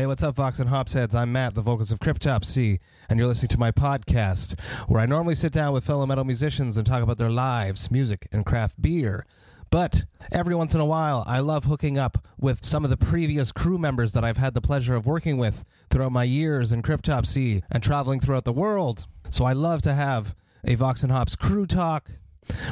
Hey, what's up, Vox and Hopsheads? I'm Matt, the vocals of Cryptopsy, and you're listening to my podcast, where I normally sit down with fellow metal musicians and talk about their lives, music, and craft beer. But every once in a while, I love hooking up with some of the previous crew members that I've had the pleasure of working with throughout my years in Cryptopsy and traveling throughout the world. So I love to have a Vox and Hops crew talk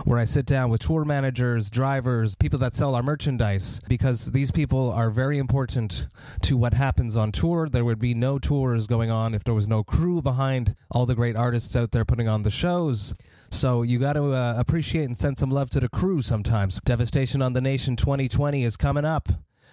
where I sit down with tour managers, drivers, people that sell our merchandise, because these people are very important to what happens on tour. There would be no tours going on if there was no crew behind all the great artists out there putting on the shows. So you got to uh, appreciate and send some love to the crew sometimes. Devastation on the Nation 2020 is coming up.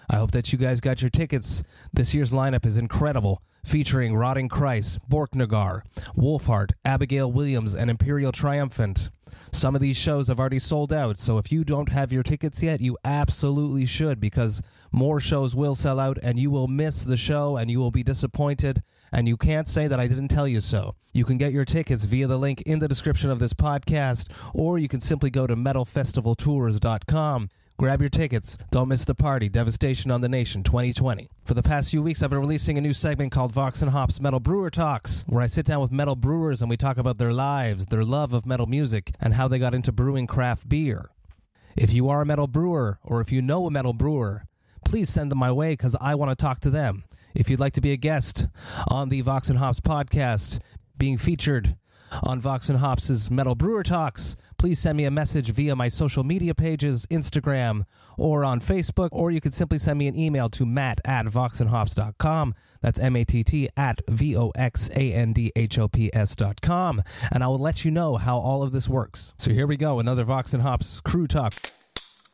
I hope that you guys got your tickets. This year's lineup is incredible, featuring Rotting Christ, Borknagar, Wolfheart, Abigail Williams, and Imperial Triumphant. Some of these shows have already sold out, so if you don't have your tickets yet, you absolutely should because more shows will sell out and you will miss the show and you will be disappointed and you can't say that I didn't tell you so. You can get your tickets via the link in the description of this podcast or you can simply go to metalfestivaltours.com. Grab your tickets. Don't miss the party. Devastation on the Nation 2020. For the past few weeks, I've been releasing a new segment called Vox and Hops Metal Brewer Talks, where I sit down with metal brewers and we talk about their lives, their love of metal music, and how they got into brewing craft beer. If you are a metal brewer or if you know a metal brewer, please send them my way because I want to talk to them. If you'd like to be a guest on the Vox and Hops podcast, being featured on Vox and Hops' Metal Brewer Talks, please send me a message via my social media pages, Instagram, or on Facebook, or you could simply send me an email to matt at voxandhops.com. That's M-A-T-T at V-O-X-A-N-D-H-O-P-S dot com. And I will let you know how all of this works. So here we go, another Vox and Hops crew talk.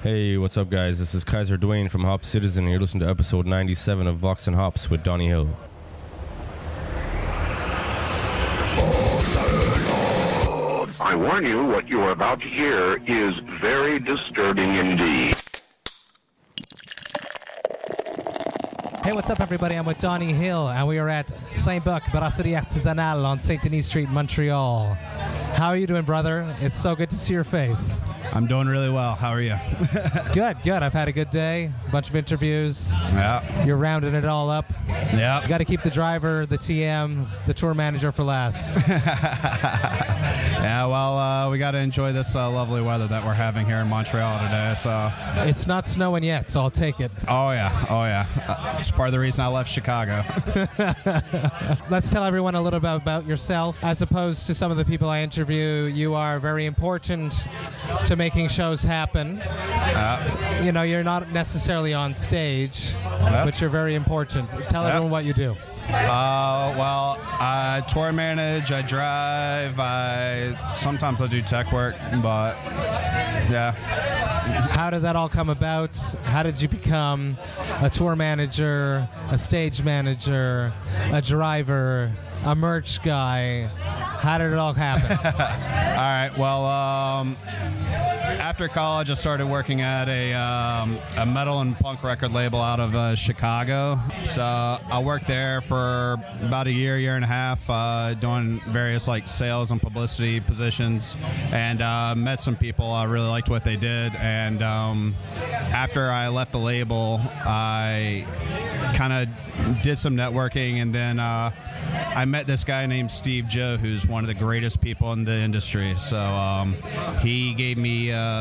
Hey, what's up, guys? This is Kaiser Dwayne from Hop Citizen, and you're listening to episode 97 of Vox and Hops with Donnie Hill. I warn you, what you are about to hear is very disturbing indeed. Hey, what's up, everybody? I'm with Donnie Hill, and we are at Saint-Bock Brasserie Artisanale on Saint Denis Street, Montreal. How are you doing, brother? It's so good to see your face. I'm doing really well. How are you? Good, good. I've had a good day, a bunch of interviews. yeah. You're rounding it all up. Yeah. Got to keep the driver, the TM, the tour manager for last. yeah, well, uh, we got to enjoy this uh, lovely weather that we're having here in Montreal today. So, It's not snowing yet, so I'll take it. oh yeah, oh yeah. Uh, it's part of the reason I left Chicago. Let's tell everyone a little bit about yourself. As opposed to some of the people I interview, you are very important to making shows happen. Uh, You know, you're not necessarily on stage, but you're very important. Tell Yeah. everyone what you do. uh, well, I tour manage, I drive, I sometimes I do tech work, but yeah. How did that all come about? How did you become a tour manager, a stage manager, a driver, a merch guy? How did it all happen? All right. Well, um, after college, I started working at a, um, a metal and punk record label out of uh, Chicago. So I worked there for about a year, year and a half, uh, doing various like sales and publicity positions, and uh, met some people. I really liked what they did, and um, after I left the label, I kind of did some networking, and then uh, I met this guy named Steve Joe, who's one of the greatest people in the industry. So um, he gave me uh,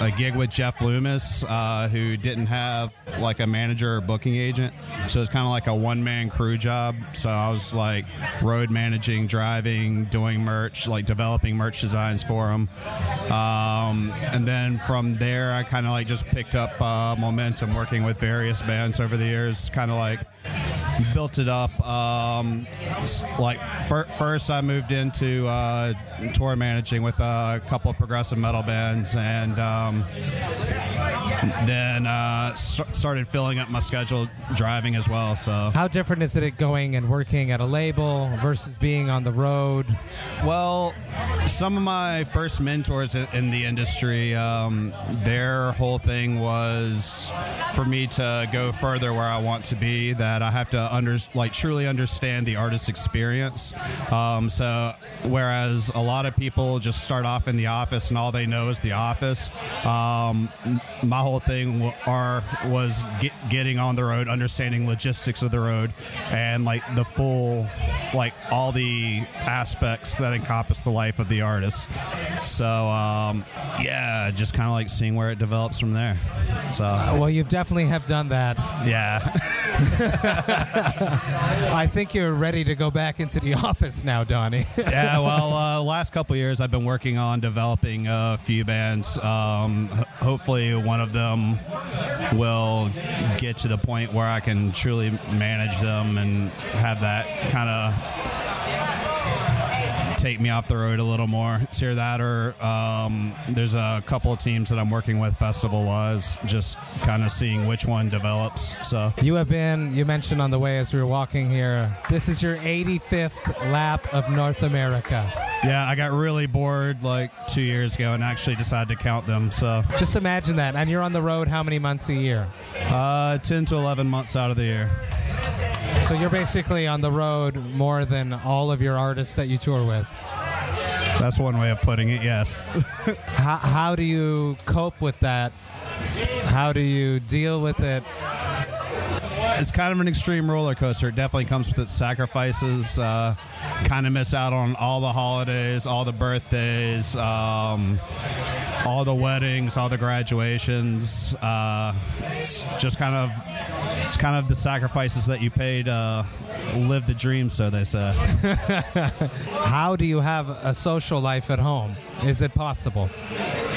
a gig with Jeff Loomis, uh, who didn't have like a manager or booking agent, so it's kind of like a one man crew job. So I was like road managing, driving, doing merch, like developing merch designs for him. Um, and then from there, I kind of like just picked up uh, momentum working with various bands over the years, kind of like built it up. Um, like fir- first, I moved into uh, tour managing with a couple of progressive metal bands, and um, then uh, s- started filling up my schedule driving as well. So How different is it going and working at a label versus being on the road? Well, some of my first mentors in- the industry, um, their whole thing was for me to go further where I want to be. That I have to under like truly understand the artist experience. Um, so whereas a lot of people just start off in the office and all they know is the office, um, my whole thing w- are was get, getting on the road, understanding logistics of the road, and like the full, like all the aspects that encompass the life of the artist. So um, yeah, just kind of like seeing where it develops from there. So Well, you definitely have done that. yeah, I think you're ready to go back into the office now, Donnie. yeah. Well, uh, last couple years I've been working on developing a few bands. Um, hopefully, one of them will get to the point where I can truly manage them and have that kind of take me off the road a little more. It's either that or um, there's a couple of teams that I'm working with festival wise, just kind of seeing which one develops. So You have been, you mentioned on the way as we were walking here, this is your 85th lap of North America. yeah, I got really bored like two years ago and actually decided to count them. So Just imagine that. And you're on the road how many months a year? uh, 10 to 11 months out of the year. So you're basically on the road more than all of your artists that you tour with. That's one way of putting it. Yes. How, how do you cope with that? How do you deal with it? it's kind of an extreme roller coaster. It definitely comes with its sacrifices. Uh, kind of miss out on all the holidays, all the birthdays, um, all the weddings, all the graduations. Uh, it's just kind of it's kind of the sacrifices that you pay to live the dream, so they say. How do you have a social life at home? Is it possible?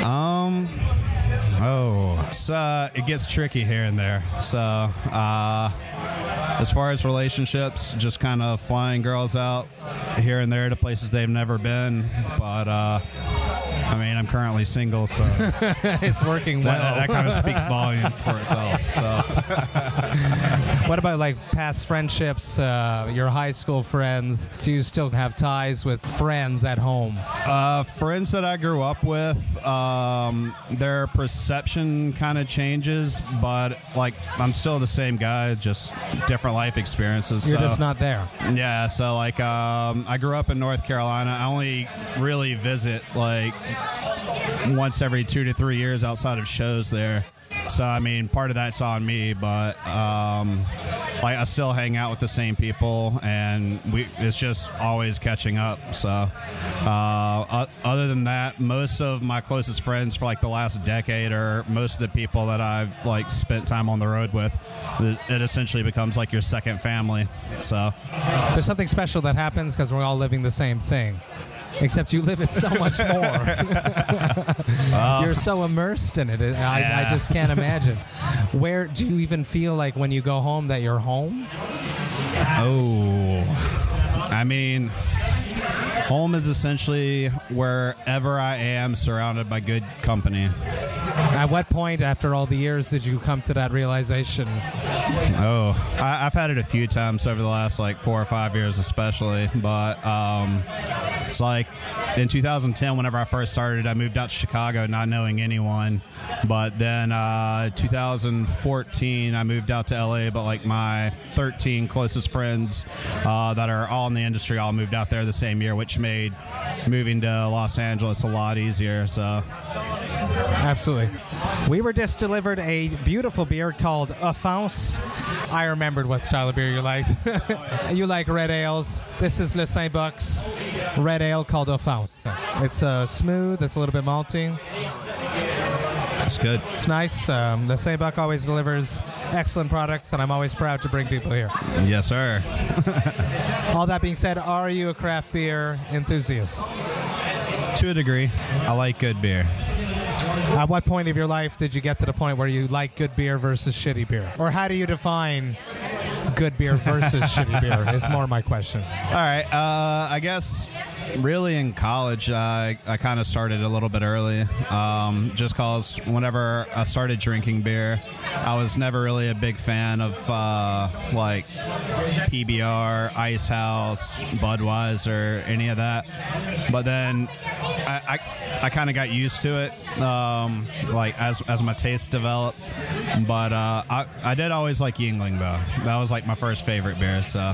Um. Oh, it's, uh, it gets tricky here and there. So, uh, as far as relationships, just kind of flying girls out here and there to places they've never been. But uh, I mean, I'm currently single, so it's working well. that kind of speaks volumes for itself. So, What about like past friendships, uh, your high school friends? Do you still have ties with friends at home? uh, friends that I grew up with, um, their perception kind of changes, but like I'm still the same guy, just different life experiences. You're so. just not there. Yeah, so like um, I grew up in North Carolina. I only really visit like once every two to three years outside of shows there. So I mean, part of that's on me, but um, like I still hang out with the same people, and we it's just always catching up. So uh, other than that, most of my closest friends for like the last decade are most of the people that I've like spent time on the road with. It it essentially becomes like your second family. So. There's something special that happens because we're all living the same thing. Except you live it so much more. You're so immersed in it. I, I just can't imagine. Where do you even feel like when you go home that you're home? Oh, I mean, home is essentially wherever I am surrounded by good company. At what point, after all the years, did you come to that realization? Oh, I, I've had it a few times over the last like four or five years, especially. But um, it's like in 2010, whenever I first started, I moved out to Chicago, not knowing anyone. But then uh, 2014, I moved out to LA. But like my 13 closest friends uh, that are all in the industry all moved out there the same year, which made moving to Los Angeles a lot easier. So Absolutely. We were just delivered a beautiful beer called Offense. I remembered what style of beer you liked. you like red ales. This is Le Saint-Bock's red ale called Offense. It's uh, smooth. It's a little bit malty. it's good. It's nice. Um, Le Saint-Bock always delivers excellent products, and I'm always proud to bring people here. Yes, sir. All that being said, are you a craft beer enthusiast? To a degree, I like good beer. At what point of your life did you get to the point where you like good beer versus shitty beer? Or how do you define good beer versus shitty beer? Is more my question. All right. Uh, I guess really in college, I, I kind of started a little bit early. Um, just cause whenever I started drinking beer, I was never really a big fan of uh, like PBR, Ice House, Budweiser, any of that. But then I, I, I kind of got used to it, um, like as as my taste developed. But uh, I I did always like Yuengling though. That was like my first favorite beer. So,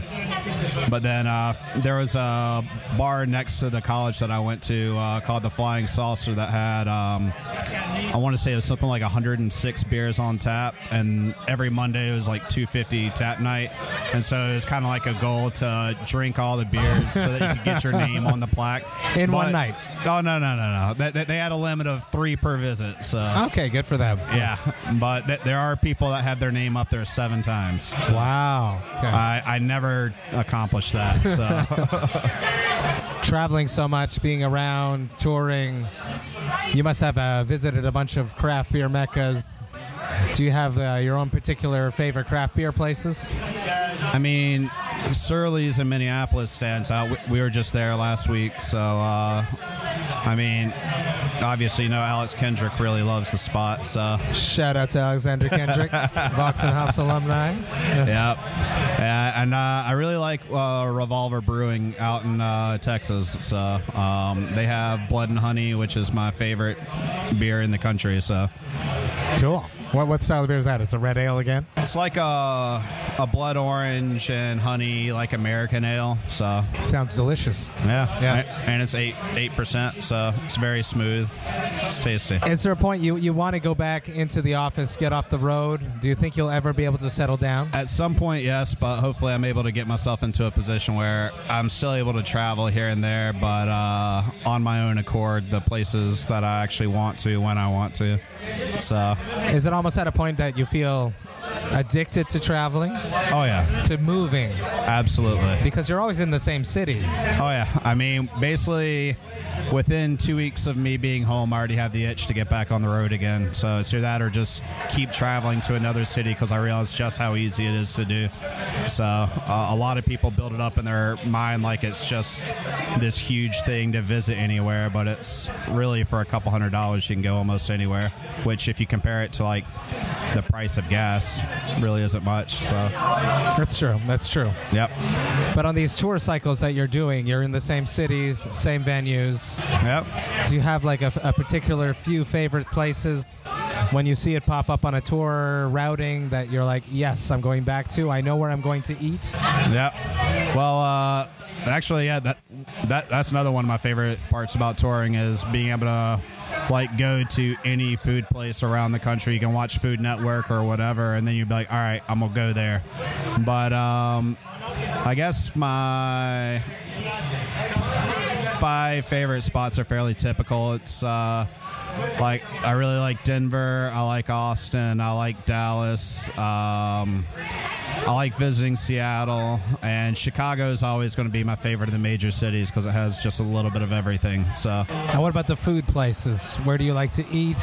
but then uh, there was a bar next to the college that I went to uh, called the Flying Saucer that had um, I want to say it was something like 106 beers on tap, and every Monday it was like 250 tap night, and so it was kind of like a goal to drink all the beers so that you could get your name on the plaque In one night. Oh no no no no! They, they, they had a limit of three per visit, so Okay, good for them. yeah. But th- there are people that have their name up there seven times. So Wow. Okay. I, I never accomplished that. So Traveling so much, being around, touring, you must have uh, visited a bunch of craft beer meccas. Do you have uh, your own particular favorite craft beer places? I mean, Surly's in Minneapolis stands out. We, we were just there last week, so uh, I mean, obviously, you know, Alex Kendrick really loves the spot. So Shout out to Alexander Kendrick, Vox and Hops alumni. Yep. Yeah, and uh, I really like uh, Revolver Brewing out in uh, Texas. So um, they have Blood and Honey, which is my favorite beer in the country. So Cool. What, what style of beer is that? It's a red ale again? it's like a a blood orange and honey, like American ale. So it Sounds delicious. yeah, Yeah. and it's eight eight percent. So it's very smooth. It's tasty. Is there a point you, you want to go back into the office, get off the road? Do you think you'll ever be able to settle down? At some point, yes, but hopefully, I'm able to get myself into a position where I'm still able to travel here and there, but uh, on my own accord, the places that I actually want to when I want to. So, Is it almost at a point that you feel addicted to traveling, oh yeah, to moving? absolutely. Because you're always in the same cities. Oh yeah, I mean, basically, within two weeks of me being home, I already have the itch to get back on the road again. So it's either that or just keep traveling to another city because I realize just how easy it is to do. So uh, a lot of people build it up in their mind like it's just this huge thing to visit anywhere, but it's really for a couple hundred dollars you can go almost anywhere. Which, if you compare it to like the price of gas, really isn't much. So That's true. That's true. yep, But on these tour cycles that you're doing, you're in the same cities, same venues. yep. Do you have like a, a particular few favorite places when you see it pop up on a tour routing that you're like, yes, I'm going back to? I know where I'm going to eat. Yeah. Well, uh, actually, yeah, that that that's another one of my favorite parts about touring is being able to like go to any food place around the country. You can watch Food Network or whatever, and then you'd be like, all right, I'm gonna go there. But um, I guess my five favorite spots are fairly typical. It's uh, like I really like Denver. I like Austin. I like Dallas. Um, I like visiting Seattle, and Chicago is always going to be my favorite of the major cities because it has just a little bit of everything. So, And what about the food places? Where do you like to eat?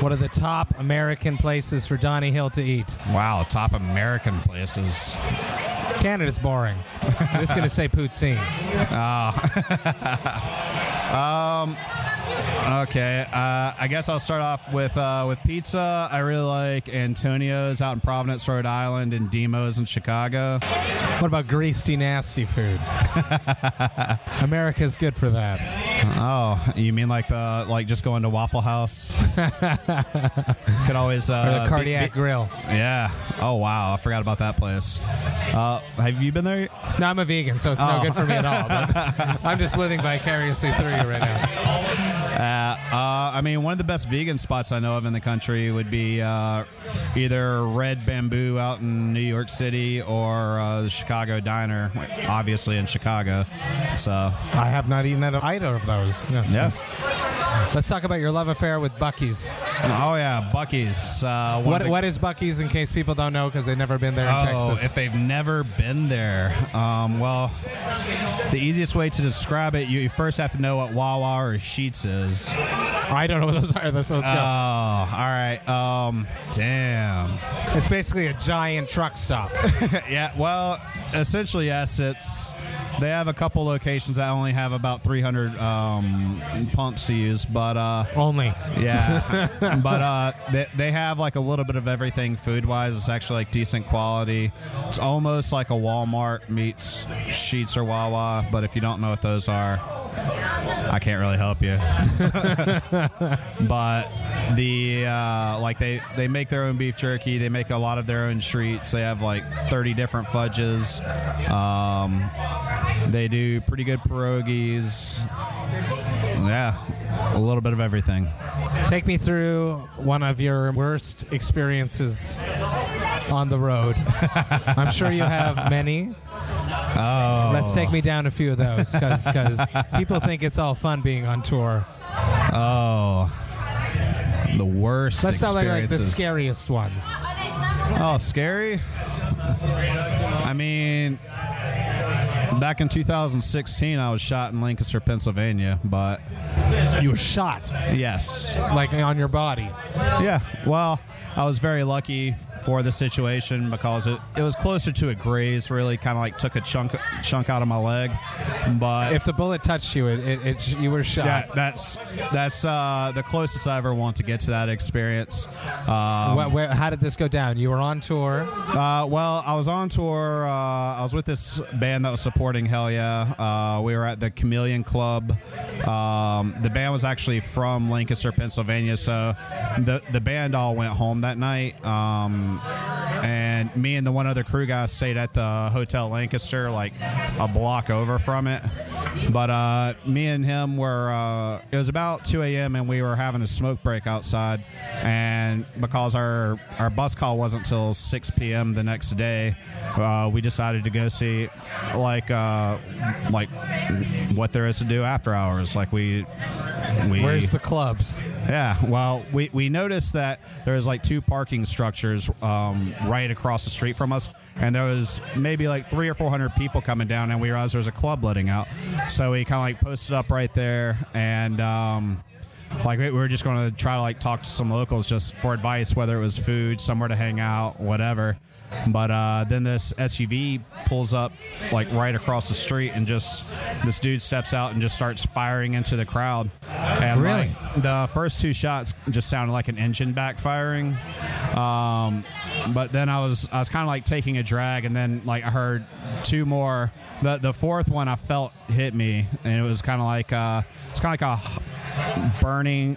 What are the top American places for Donnie Hill to eat? wow, top American places. Canada's boring. I'm just going to say poutine. Okay, uh, I guess I'll start off with uh, with pizza. I really like Antonio's out in Providence, Rhode Island, and Dimo's in Chicago. What about greasy, nasty food? America's good for that. Oh, you mean like the like just going to Waffle House? Could always uh, Or the cardiac be- grill. yeah. Oh wow, I forgot about that place. Uh, have you been there? No, I'm a vegan, so it's no good for me at all. I'm just living vicariously through you right now. I mean, one of the best vegan spots I know of in the country would be uh, either Red Bamboo out in New York City or uh, the Chicago Diner, obviously in Chicago. So, I have not eaten at either of those. No. yeah. Let's talk about your love affair with Buc-ee's. Oh yeah, Buc-ee's. Uh, What, the- what is Buc-ee's in case people don't know because they've never been there in Oh, Texas? if they've never been there, um, well, the easiest way to describe it, you first have to know what Wawa or Sheetz is. I don't know what those are. Let's, let's Oh, all right. Um, damn. It's basically a giant truck stop. yeah. Well, essentially, yes. It's they have a couple locations that only have about 300 um, pumps to use, but uh, Only. yeah. but uh, they they have like a little bit of everything food wise. It's actually like decent quality. It's almost like a Walmart meets Sheetz or Wawa, but if you don't know what those are, I can't really help you. but the uh, like they they make their own beef jerky. They make a lot of their own treats. They have like 30 different fudges. Um, they do pretty good pierogies. Yeah, a little bit of everything. Take me through one of your worst experiences on the road. I'm sure you have many. Oh, Let's take me down a few of those because people think it's all fun being on tour. Oh, the worst. Let's start like, like the scariest ones. Oh, scary. I mean, back in 2016, I was shot in Lancaster, Pennsylvania. But You were shot, yes, like on your body. yeah. Well, I was very lucky for the situation because it, it was closer to a graze. Really, kind of like took a chunk chunk out of my leg. But If the bullet touched you, it, it, it you were shot. that, that's that's uh, the closest I ever want to get to that experience. Um, Where, where, how did this go down? You were on tour. Uh, well, I was on tour. Uh, I was with this band that was supporting Hellyeah. Uh, we were at the Chameleon Club. Um, the band was actually from Lancaster, Pennsylvania, so the the band all went home that night. Um, and me and the one other crew guy stayed at the Hotel Lancaster, like a block over from it. But uh, me and him were. Uh, it was about 2 a.m. and we were having a smoke break outside, and because our our bus call wasn't till 6 p.m. the next day, uh, we decided to go see like uh, like what there is to do after hours. Like we we Where's the clubs? yeah, well, we, we noticed that there was like two parking structures um, right across the street from us, and there was maybe like three or four hundred people coming down, and we realized there was a club letting out. So we kind of like posted up right there, and um, like we we were just going to try to like talk to some locals just for advice, whether it was food, somewhere to hang out, whatever. But uh, then this SUV pulls up like right across the street, and just this dude steps out and just starts firing into the crowd. And Really? like, the first two shots just sounded like an engine backfiring. Um, but then I was I was kind of like taking a drag, and then like I heard two more. The the fourth one I felt hit me, and it was kind of like uh, it's kind of like a burning.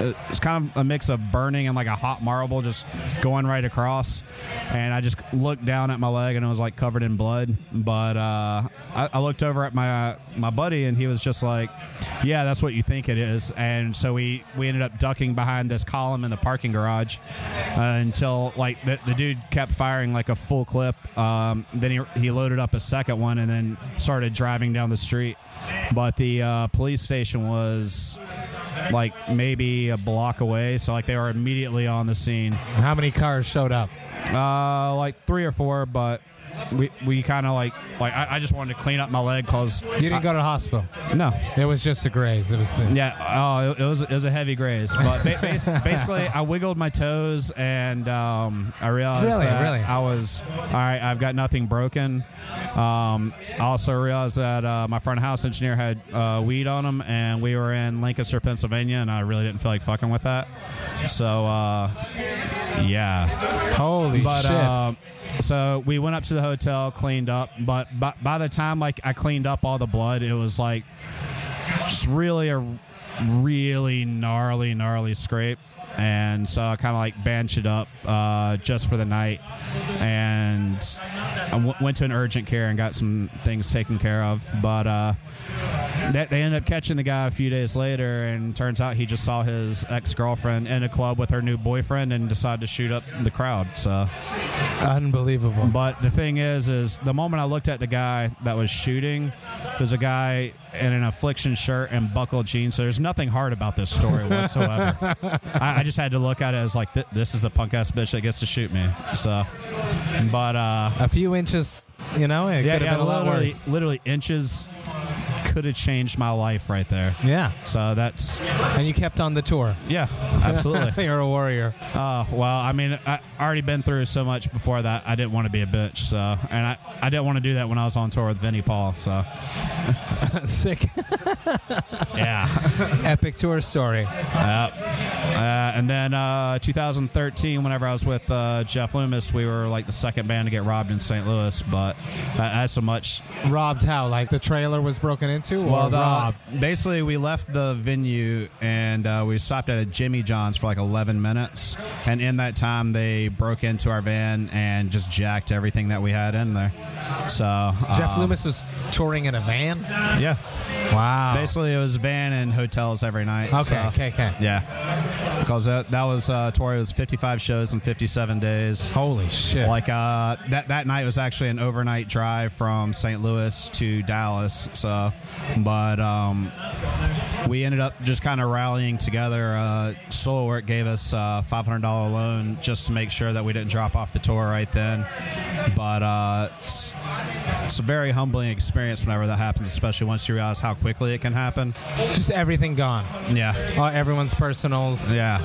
It's kind of a mix of burning and like a hot marble just going right across. And I just looked down at my leg and it was like covered in blood. But uh, I, I looked over at my my buddy and he was just like, "Yeah, that's what you think it is." And so we we ended up ducking behind this column in the parking garage uh, until like the, the dude kept firing like a full clip. Um, then he he loaded up a second one and then started driving down the street. But the uh, police station was like maybe a block away, so like they were immediately on the scene. How many cars showed up? Uh, like three or four, but we we kind of like like I, I just wanted to clean up my leg because You didn't go to the hospital. no. It was just a graze. It was. Yeah, oh, it, it was it was a heavy graze, but ba- bas- basically, I wiggled my toes and um, I realized Really? that Really? I was all right. I've got nothing broken. Um, I also realized that uh, my front house engineer had uh, weed on him, and we were in Lancaster, Pennsylvania, and I really didn't feel like fucking with that. So, uh, yeah. Holy But shit! So we went up to the hotel, cleaned up. But by, by the time like I cleaned up all the blood, it was like just really a really gnarly, gnarly scrape. And so I kind of like banched it up uh, just for the night, and w- went to an urgent care and got some things taken care of. But uh, they, they ended up catching the guy a few days later, and turns out he just saw his ex girlfriend in a club with her new boyfriend and decided to shoot up the crowd. So. Unbelievable. But the thing is, is the moment I looked at the guy that was shooting, there's a guy in an affliction shirt and buckled jeans. So there's nothing hard about this story whatsoever. I, I just had to look at it as like, th- this is the punk ass bitch that gets to shoot me. So, but uh, A few inches, you know, it yeah, could have yeah, been a lot literally, worse. literally inches could have changed my life right there. Yeah. So that's And you kept on the tour. yeah, absolutely. You're a warrior. Uh, well, I mean, I already been through so much before that. I didn't want to be a bitch. So, and I, I didn't want to do that when I was on tour with Vinnie Paul. So, Sick. yeah. Epic tour story. Yep. Uh, and then uh, 2013, whenever I was with uh, Jeff Loomis, we were like the second band to get robbed in St. Louis. But that, that's so much. Robbed how? Like the trailer was broken into? Or Well, the, robbed? basically, we left the venue and uh, we stopped at a Jimmy John's for like 11 minutes. And in that time, they broke into our van and just jacked everything that we had in there. So Jeff um, Loomis was touring in a van? yeah. Wow. Basically, it was van and hotels every night. Okay, so- okay, okay. Yeah, because that, that was uh, tour. It was 55 shows in 57 days. Holy shit. Like uh, that that night was actually an overnight drive from St. Louis to Dallas. So, but um, we ended up just kind of rallying together. Uh, gave us a $500 loan just to make sure that we didn't drop off the tour right then. But uh, it's, it's a very humbling experience whenever that happens, especially once you realize how quickly it can happen. Just everything gone. Yeah. Oh, everyone's personals, Yeah.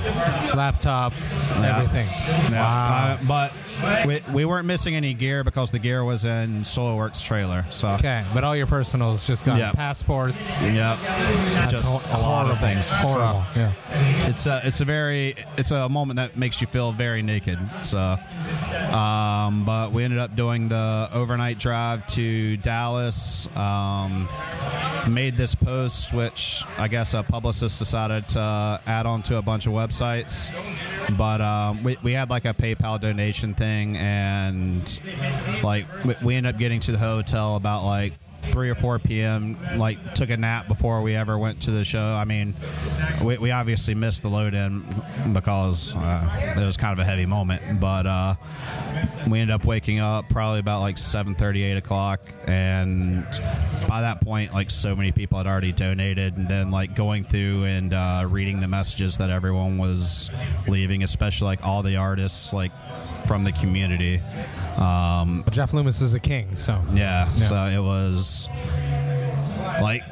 laptops, Yeah. everything. Yeah, Wow. uh, but we, we weren't missing any gear because the gear was in Soilwork's trailer. So okay, but all your personals just gone. Yeah. Passports. Yep. That's Just ho- a lot of things. Horrible. yeah. It's a it's a very it's a moment that makes you feel very naked. So, um, but we ended up doing the overnight drive to Dallas. Um, made this post, which I guess a publicist decided to add on to a bunch of websites. But um, we, we had like a PayPal donation thing, and like we, we ended up getting to the hotel about like three or four p.m. Like took a nap before we ever went to the show. I mean, we, we obviously missed the load in because uh, it was kind of a heavy moment, but uh, we ended up waking up probably about like 7:30, 8 o'clock, and by that point, like so many people had already donated, and then like going through and uh, reading the messages that everyone was leaving, especially like all the artists like from the community. Um, But Jeff Loomis is a king, so yeah, Yeah. so it was like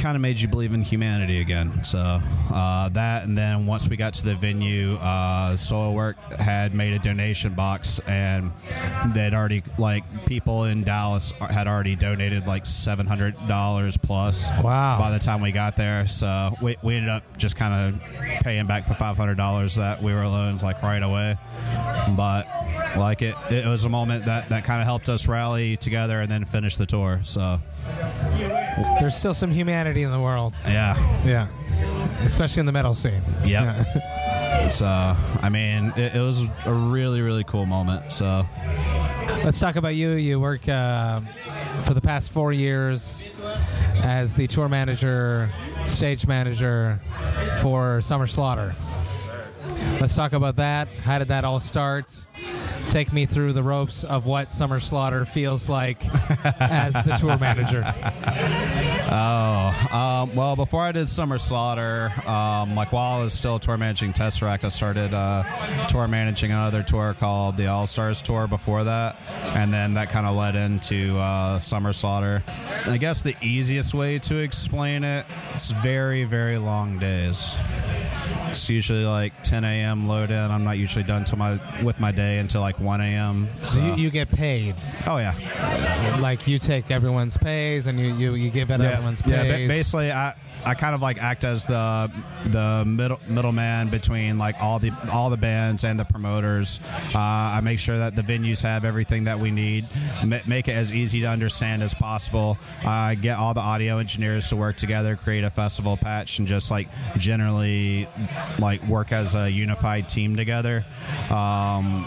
kind of made you believe in humanity again. So uh, that, and then once we got to the venue, uh, Soilwork had made a donation box, and they'd already like people in Dallas had already donated like seven hundred dollars plus. Wow. By the time we got there, so we, we ended up just kind of paying back the five hundred dollars that we were loaned like right away. But like it, it was a moment that that kind of helped us rally together and then finish the tour. So there's still some humanity in the world. yeah, Yeah. Especially in the metal scene. Yep. it's uh, I mean, it, it was a really really cool moment. So Let's talk about you. You work uh, for the past four years as the tour manager, stage manager for Summer Slaughter. Let's talk about that. How did that all start? Take me through the ropes of what Summer Slaughter feels like as the tour manager. Oh, um, well, before I did Summer Slaughter, um, like while I was still tour managing Tesseract, I started uh, tour managing another tour called the All Stars Tour before that. And then that kind of led into uh, Summer Slaughter. I guess the easiest way to explain it, it's very, very long days. It's usually like 10 a.m. load in. I'm not usually done till my with my day until like 1 a.m. So you, you get paid. oh yeah, Like you take everyone's pays and you, you, you give it everyone's yeah. ba- pays. basically, I I kind of like act as the the middle middleman between like all the all the bands and the promoters. Uh, I make sure that the venues have everything that we need. Ma- make it as easy to understand as possible. I get all the audio engineers to work together, create a festival patch, and just like generally like work as a unified team together. Um,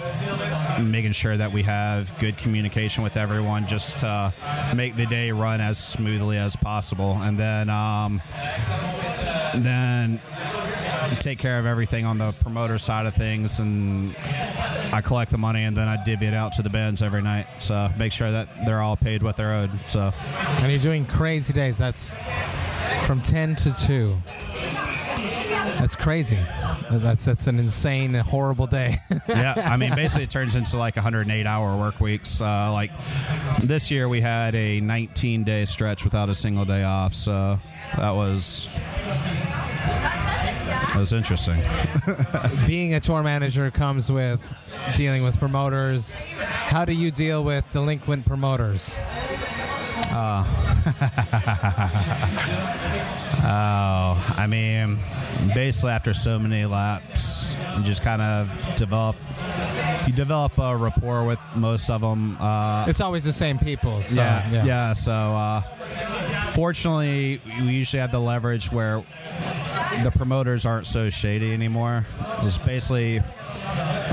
making sure that we have good communication with everyone just to make the day run as smoothly as possible and then um, then take care of everything on the promoter side of things and I collect the money and then I divvy it out to the bands every night so make sure that they're all paid what they're owed so And you're doing crazy days. That's from 10 to 2. That's crazy. That's that's an insane, horrible day. yeah, I mean, basically, it turns into like 108 hour work weeks. Uh, like this year, we had a 19 day stretch without a single day off. So that was that was interesting. Being a tour manager comes with dealing with promoters. How do you deal with delinquent promoters? Uh, oh, I mean, basically after so many laps, you just kind of develop. You develop a rapport with most of them. Uh, It's always the same people. So, yeah, yeah, So, uh, fortunately, we usually have the leverage where the promoters aren't so shady anymore. It's basically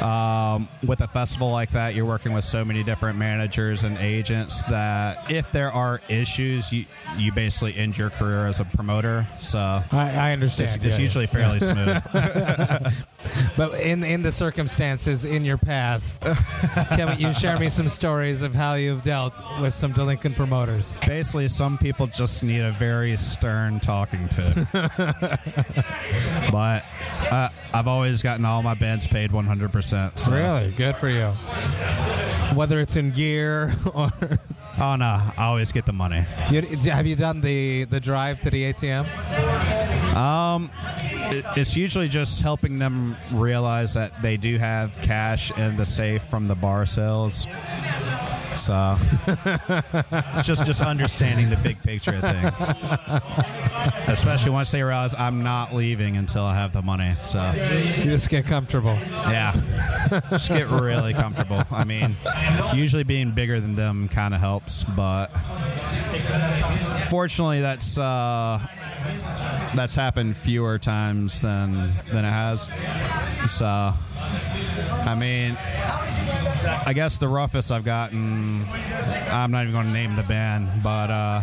um, with a festival like that, you're working with so many different managers and agents that if there are issues, you you basically end your career as a promoter. So I, I understand. it's, it's yeah, usually fairly smooth. But in in the circumstances in your past, can you share me some stories of how you've dealt with some delinquent promoters? Basically, some people just need a very stern talking to. but uh, I've always gotten all my bands paid 100%. So. Really good for you. Whether it's in gear or Oh, no. I always get the money. you, have you done the the drive to the ATM? Um, it's usually just helping them realize that they do have cash in the safe from the bar sales. So it's just just understanding the big picture of things, especially once they realize I'm not leaving until I have the money. So You just get comfortable. yeah, just get really comfortable. I mean, usually being bigger than them kind of helps, but fortunately, that's uh, that's happened fewer times than than it has. So, I mean, I guess the roughest I've gotten. I'm not even going to name the band, but uh,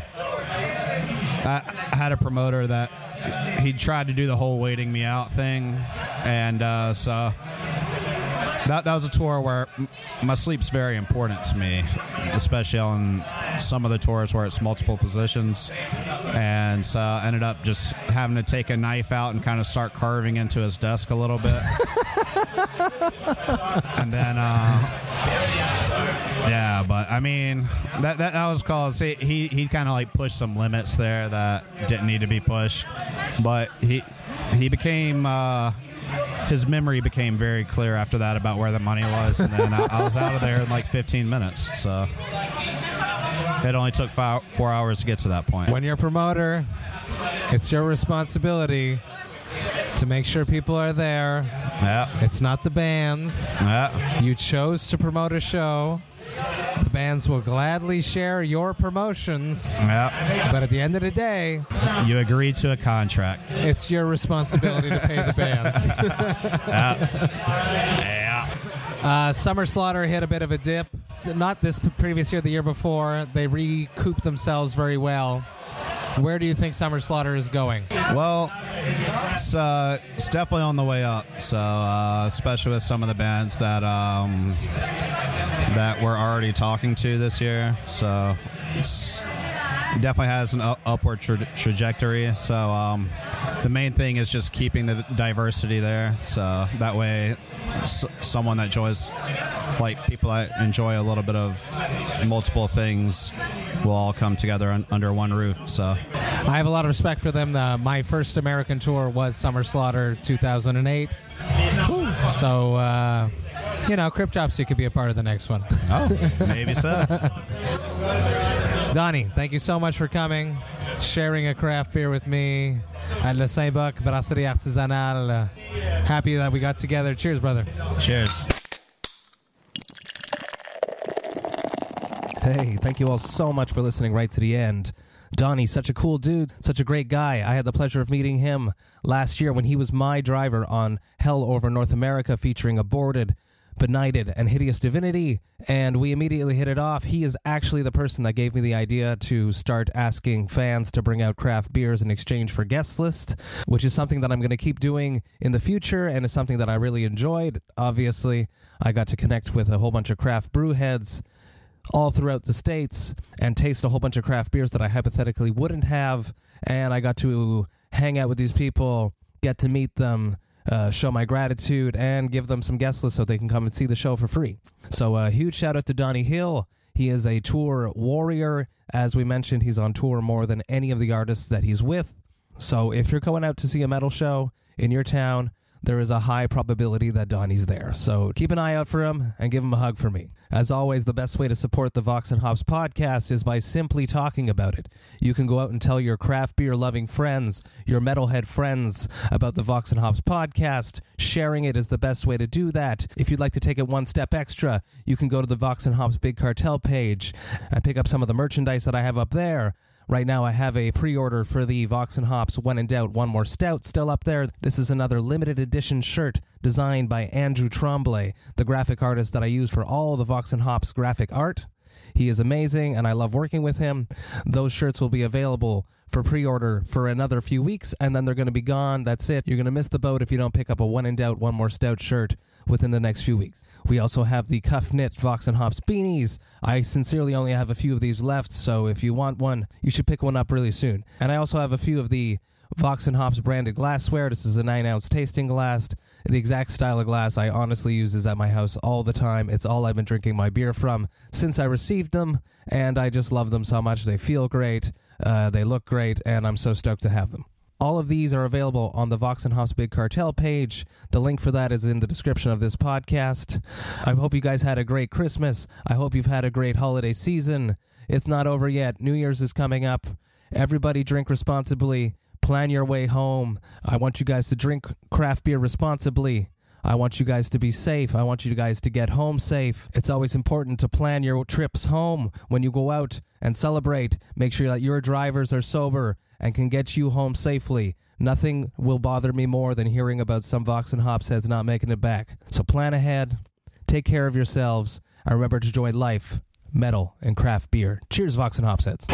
I, had a promoter that he tried to do the whole waiting me out thing, and uh, so that, that was a tour where my sleep's very important to me, especially on some of the tours where it's multiple positions. And so I ended up just having to take a knife out and kind of start carving into his desk a little bit. and then, uh, yeah, but I mean, that, that, that was cause he, he, he kind of like pushed some limits there that didn't need to be pushed. But he, he became, uh, his memory became very clear after that about where the money was, and then I, I was out of there in like 15 minutes. So it only took five, four hours to get to that point. When you're a promoter, it's your responsibility to make sure people are there. Yeah, It's not the bands. yeah, You chose to promote a show. The bands will gladly share your promotions, yeah. but at the end of the day, You agree to a contract. it's your responsibility to pay the bands. Yeah. Uh, Summer Slaughter hit a bit of a dip. Not this previous year, the year before. They recouped themselves very well. Where do you think Summer Slaughter is going? Well, it's, uh, it's definitely on the way up. So, uh, especially with some of the bands that um, that we're already talking to this year. So, it's it definitely has an up- upward tra- trajectory. So, um, the main thing is just keeping the diversity there. So that way, s- someone that enjoys, like people that enjoy a little bit of multiple things, will all come together un- under one roof. So. I have a lot of respect for them. Uh, my first American tour was Summer Slaughter 2008. So, uh, you know, Cryptopsy could be a part of the next one. Oh, maybe so. Donnie, thank you so much for coming, sharing a craft beer with me at Le Saint-Bock Brasserie Artisanale. Happy that we got together. Cheers, brother. Cheers. Hey, thank you all so much for listening right to the end. Donnie's such a cool dude, such a great guy. I had the pleasure of meeting him last year when he was my driver on Hell Over North America featuring Aborted, Benighted, and Hideous Divinity, and we immediately hit it off. He is actually the person that gave me the idea to start asking fans to bring out craft beers in exchange for guest list, which is something that I'm going to keep doing in the future and is something that I really enjoyed. Obviously, I got to connect with a whole bunch of craft brew heads all throughout the states and taste a whole bunch of craft beers that I hypothetically wouldn't have. And I got to hang out with these people, get get to meet them, uh, show my gratitude, and give them some guest lists so they can come and see the show for free. So, a uh, huge shout out to Donnie Hill. He is a tour warrior. As we mentioned, he's on tour more than any of the artists that he's with. So, if you're going out to see a metal show in your town, there is a high probability that Donnie's there. So keep an eye out for him and give him a hug for me. As always, the best way to support the Vox and Hops podcast is by simply talking about it. You can go out and tell your craft beer loving friends, your metalhead friends about the Vox and Hops podcast. Sharing it is the best way to do that. If you'd like to take it one step extra, you can go to the Vox and Hops Big Cartel page and pick up some of the merchandise that I have up there. Right now, I have a pre order for the Vox and Hops When in Doubt One More Stout still up there. This is another limited edition shirt designed by Andrew Tremblay, the graphic artist that I use for all the Vox and Hops graphic art. He is amazing, and I love working with him. Those shirts will be available for pre-order for another few weeks, and then they're going to be gone. That's it. You're going to miss the boat if you don't pick up a One in Doubt One More Stout shirt within the next few weeks. We also have the cuff knit Vox and Hops beanies. I sincerely only have a few of these left, so if you want one, you should pick one up really soon. And I also have a few of the Vox and Hops branded glassware. This is a 9 ounce tasting glass. The exact style of glass I honestly use is at my house all the time. It's all I've been drinking my beer from since I received them, and I just love them so much. They feel great, uh, they look great, and I'm so stoked to have them. All of these are available on the Vox and Hops Big Cartel page. The link for that is in the description of this podcast. I hope you guys had a great Christmas. I hope you've had a great holiday season. It's not over yet. New Year's is coming up. Everybody drink responsibly. Plan your way home. I want you guys to drink craft beer responsibly. I want you guys to be safe. I want you guys to get home safe. It's always important to plan your trips home when you go out and celebrate. Make sure that your drivers are sober and can get you home safely. Nothing will bother me more than hearing about some Vox and Hops heads not making it back. So plan ahead, take care of yourselves, and remember to enjoy life, metal, and craft beer. Cheers, Vox and Hops heads.